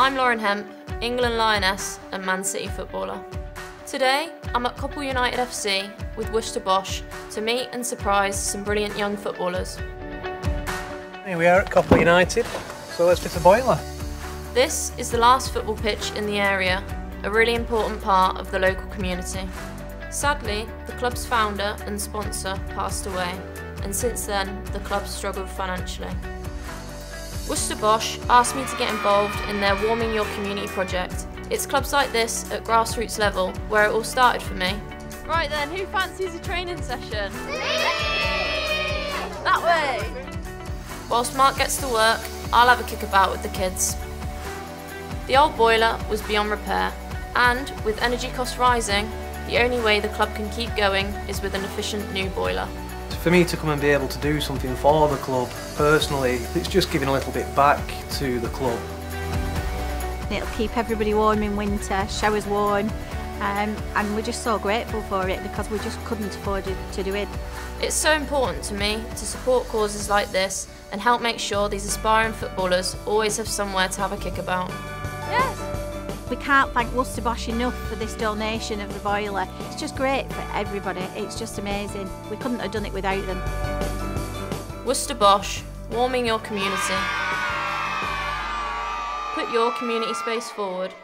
I'm Lauren Hemp, England Lioness and Man City footballer. Today, I'm at Coppull United FC with Worcester Bosch to meet and surprise some brilliant young footballers. Here we are at Coppull United, so let's fit a boiler. This is the last football pitch in the area, a really important part of the local community. Sadly, the club's founder and sponsor passed away, and since then, the club struggled financially. Worcester Bosch asked me to get involved in their Warming Your Community project. It's clubs like this at grassroots level where it all started for me. Right then, who fancies a training session? That way! Whilst Mark gets to work, I'll have a kickabout with the kids. The old boiler was beyond repair, and with energy costs rising, the only way the club can keep going is with an efficient new boiler. For me to come and be able to do something for the club, personally, it's just giving a little bit back to the club. It'll keep everybody warm in winter, showers warm, um, and we're just so grateful for it because we just couldn't afford it, to do it. It's so important to me to support causes like this and help make sure these aspiring footballers always have somewhere to have a kickabout. Yes! We can't thank Worcester Bosch enough for this donation of the boiler. It's just great for everybody. It's just amazing. We couldn't have done it without them. Worcester Bosch, warming your community. Put your community space forward